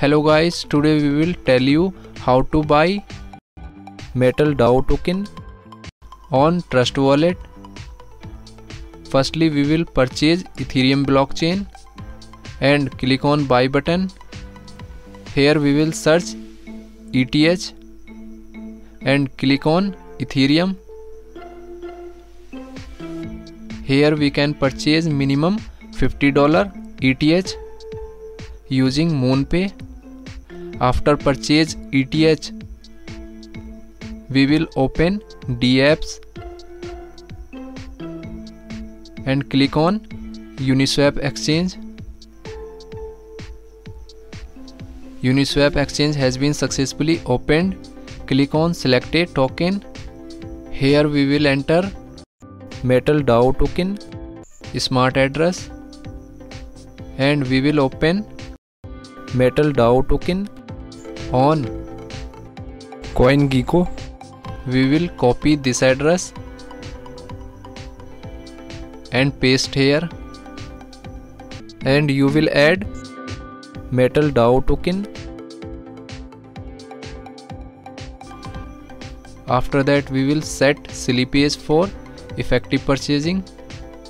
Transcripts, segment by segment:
Hello guys, today we will tell you how to buy Metal DAO token on Trust Wallet. Firstly, we will purchase Ethereum blockchain and click on buy button. Here we will search ETH and click on Ethereum. Here we can purchase minimum $50 ETH using MoonPay. After purchase ETH, we will open dApps and click on Uniswap exchange. Uniswap exchange has been successfully opened. Click on select a token. Here we will enter Metal DAO token, smart address and we will open Metal DAO token on CoinGecko. We will copy this address and paste here and you will add Metal DAO token. After that we will set slippage for effective purchasing.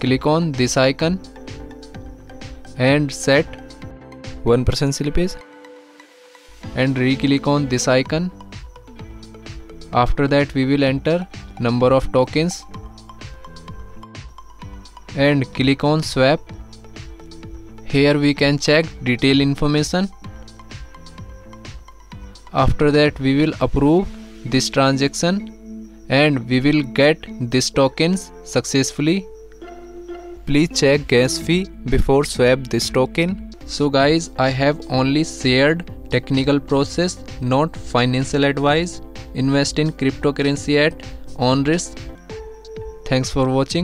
Click on this icon and set 1% slippage and re-click on this icon. After that we will enter number of tokens and click on swap. Here we can check detail information. After that we will approve this transaction and we will get these tokens successfully. Please check gas fee before swap this token. So guys I have only shared technical process not financial advice. Invest in cryptocurrency at on risk. Thanks for watching.